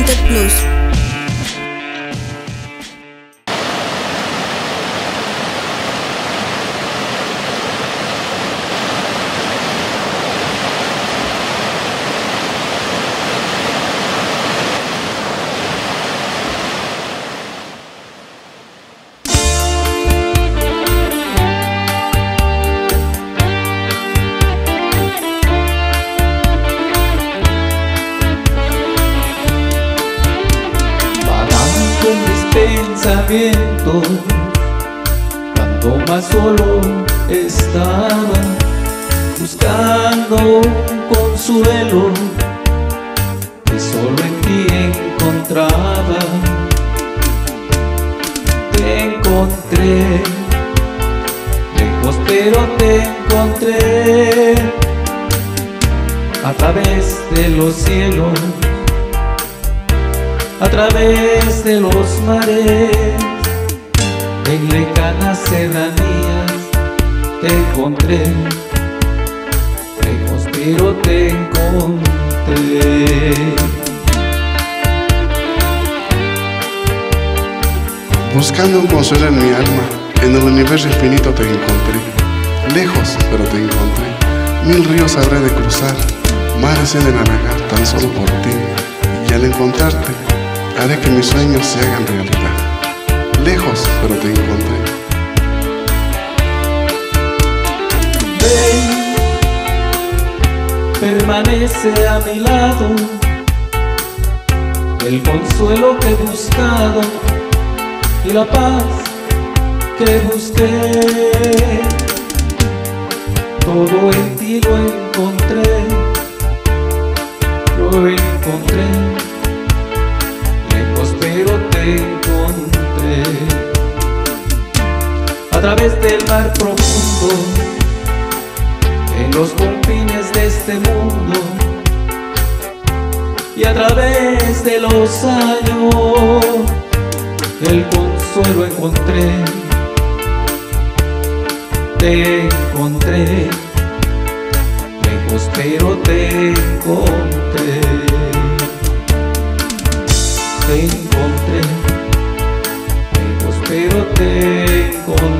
The blues. Pensamientos cuando más solo estaba buscando un consuelo que solo en ti encontraba. Te encontré, lejos pero te encontré a través de los cielos a través de los mares, en lejanas serranías te encontré, lejos pero te encontré. Buscando un consuelo en mi alma, en el universo infinito te encontré, lejos pero te encontré. Mil ríos habré de cruzar, mares he de navegar tan solo por ti, y al encontrarte haré que mis sueños se hagan realidad. Lejos, pero te encontré. Ven, permanece a mi lado, el consuelo que he buscado y la paz que busqué. Todo en ti lo encontré, lo encontré a través del mar profundo en los confines de este mundo y a través de los años el consuelo encontré te encontré lejos pero te encontré te encontré, pero te encontré.